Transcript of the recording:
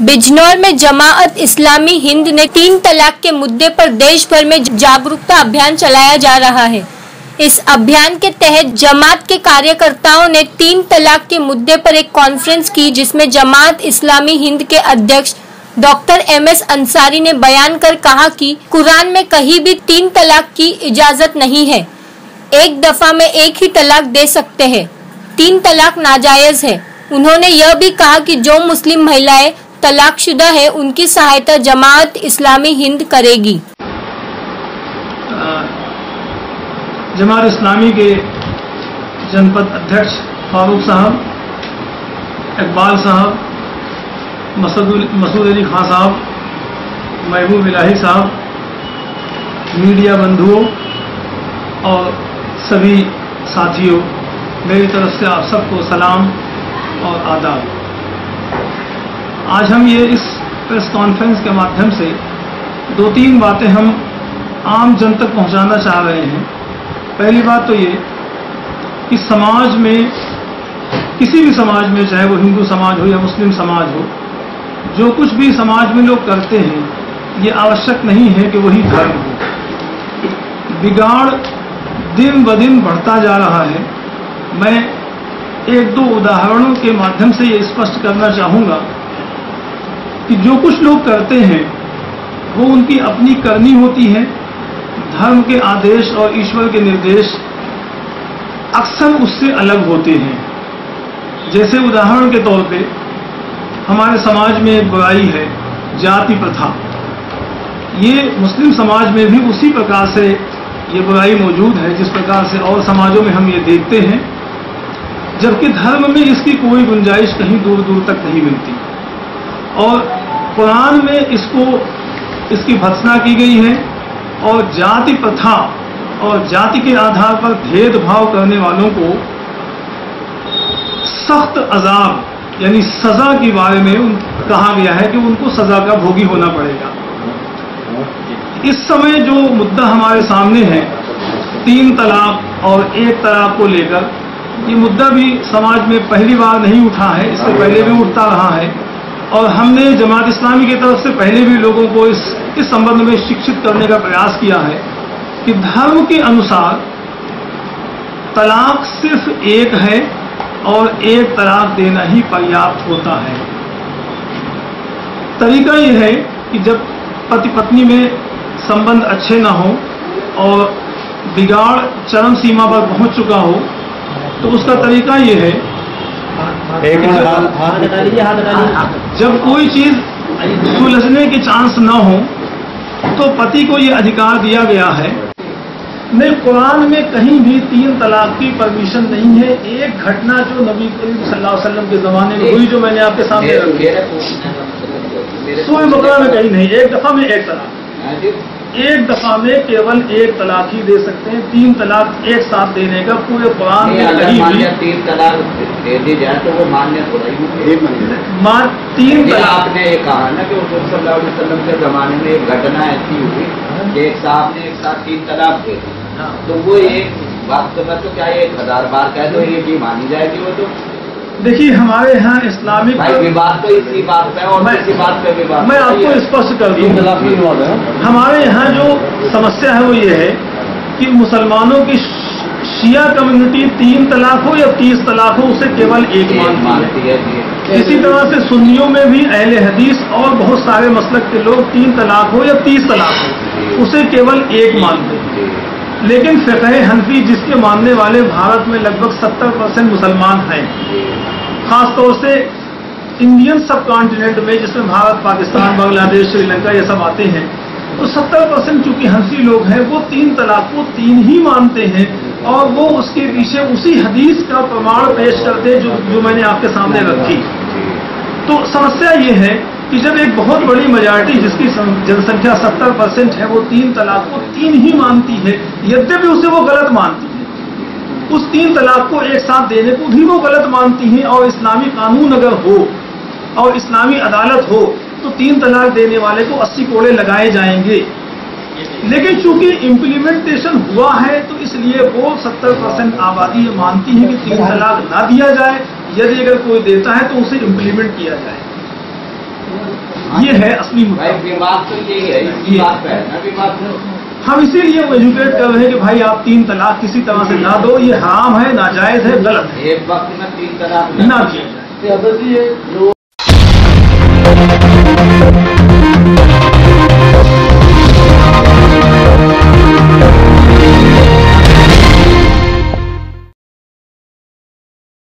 बिजनौर में जमाअत इस्लामी हिंद ने तीन तलाक के मुद्दे पर देश भर में जागरूकता अभियान चलाया जा रहा है। इस अभियान के तहत जमात के कार्यकर्ताओं ने तीन तलाक के मुद्दे पर एक कॉन्फ्रेंस की, जिसमें जमात इस्लामी हिंद के अध्यक्ष डॉक्टर एम एस अंसारी ने बयान कर कहा कि कुरान में कहीं भी तीन तलाक की इजाज़त नहीं है। एक दफ़ा में एक ही तलाक दे सकते हैं। तीन तलाक नाजायज है। उन्होंने यह भी कहा कि जो मुस्लिम महिलाएँ तलाकशुदा है, उनकी सहायता जमात इस्लामी हिंद करेगी। जमात इस्लामी के जनपद अध्यक्ष फारूक साहब, इकबाल साहब मसूद अली खान साहब, महबूब इलाही साहब, मीडिया बंधुओं और सभी साथियों, मेरी तरफ़ से आप सबको सलाम और आदाब। आज हम ये इस प्रेस कॉन्फ्रेंस के माध्यम से दो तीन बातें हम आम जन तक पहुंचाना चाह रहे हैं। पहली बात तो ये कि समाज में, किसी भी समाज में, चाहे वो हिंदू समाज हो या मुस्लिम समाज हो जो कुछ भी समाज में लोग करते हैं, ये आवश्यक नहीं है कि वही धर्म हो। बिगाड़ दिन ब दिन बढ़ता जा रहा है। मैं एक दो उदाहरणों के माध्यम से ये स्पष्ट करना चाहूँगा कि जो कुछ लोग करते हैं, वो उनकी अपनी करनी होती है। धर्म के आदेश और ईश्वर के निर्देश अक्सर उससे अलग होते हैं। जैसे उदाहरण के तौर पे हमारे समाज में बुराई है, जाति प्रथा। ये मुस्लिम समाज में भी उसी प्रकार से ये बुराई मौजूद है, जिस प्रकार से और समाजों में हम ये देखते हैं, जबकि धर्म में इसकी कोई गुंजाइश कहीं दूर दूर तक नहीं मिलती। और कुरान में इसको, इसकी भत्सना की गई है, और जाति प्रथा और जाति के आधार पर भेदभाव करने वालों को सख्त अजाब यानी सजा के बारे में उन कहा गया है कि उनको सजा का भोगी होना पड़ेगा। इस समय जो मुद्दा हमारे सामने है, तीन तलाक और एक तलाक को लेकर, ये मुद्दा भी समाज में पहली बार नहीं उठा है, इससे पहले भी उठता रहा है। और हमने जमात इस्लामी की तरफ़ से पहले भी लोगों को इस इस संबंध में शिक्षित करने का प्रयास किया है कि धर्म के अनुसार तलाक सिर्फ़ एक है और एक तलाक देना ही पर्याप्त होता है। तरीका यह है कि जब पति पत्नी में संबंध अच्छे ना हो और बिगाड़ चरम सीमा पर पहुँच चुका हो तो उसका तरीका यह है एक जब कोई चीज़ सुलझने के चांस न हो तो पति को यह अधिकार दिया गया है नहीं कुरान में कहीं भी तीन तलाक की परमिशन नहीं है। एक घटना जो नबी करीम सल्लल्लाहु अलैहि वसल्लम के जमाने में हुई जो मैंने आपके सामने रखी। सूर्य बकरा में कहीं नहीं एक दफ़ा में एक तलाक। हाँ एक दफ़ा में केवल एक तलाक ही दे सकते हैं तीन तलाक एक साथ देने का पूरे कुरान में कहीं भी तीन तलाक दे दी जाए तो वो मान्य हो रही मान तीन तलाक आपने ये कहा ना कि सल्लल्लाहु अलैहि वसल्लम के जमाने में एक घटना ऐसी हुई कि एक साहब ने एक साथ तीन तलाक दे दी। तो वो एक वास्तव में तो क्या एक हज़ार बार कह दो ये भी मानी जाएगी वो तो। देखिए हमारे यहाँ इस्लामिक विवाद तो इसी बात पे और मैं इसी बात पे विवाद मैं आपको स्पष्ट कर दूँ। हमारे यहाँ जो समस्या है वो ये है कि मुसलमानों की शिया कम्युनिटी तीन तलाक हो या तीस तलाक हो उसे केवल एक मानती है। इसी तरह से सुन्नियों में भी अहले हदीस और बहुत सारे मसलक के लोग तीन तलाक हो या तीस तलाक हो उसे केवल एक मानते हैं। लेकिन फ़िक़ हनफी, जिसके मानने वाले भारत में लगभग 70 परसेंट मुसलमान हैं, खासतौर से इंडियन सब कॉन्टिनेंट में, जिसमें भारत, पाकिस्तान, बांग्लादेश, श्रीलंका, ये सब आते हैं तो 70 परसेंट चूँकि हँसी लोग हैं, वो तीन तलाक को तीन ही मानते हैं, और वो उसके पीछे उसी हदीस का प्रमाण पेश करते जो जो मैंने आपके सामने रखी। तो समस्या ये है कि जब एक बहुत बड़ी मेजॉरिटी जिसकी जनसंख्या 70 परसेंट है, वो तीन तलाक को तीन ही मानती है। यद्यपि उसे वो गलत मानती है। उस तीन तलाक को एक साथ देने को भी वो गलत मानती है और इस्लामी कानून अगर हो और इस्लामी अदालत हो तो तीन तलाक देने वाले को अस्सी कोड़े लगाए जाएँगे। लेकिन चूँकि इम्प्लीमेंटेशन हुआ है तो इसलिए वो 70 परसेंट आबादी ये मानती है कि तीन तलाक ना दिया जाए। यदि अगर कोई देता है तो उसे इम्प्लीमेंट किया जाए। ये है असली विवाद तो यही है ये- बात है तो। हम इसीलिए एजुकेट कर रहे हैं कि भाई आप तीन तलाक किसी तरह से ना दो ये हराम है नाजायज है गलत है। एक वक्त में तीन तलाक ना दिया जाए।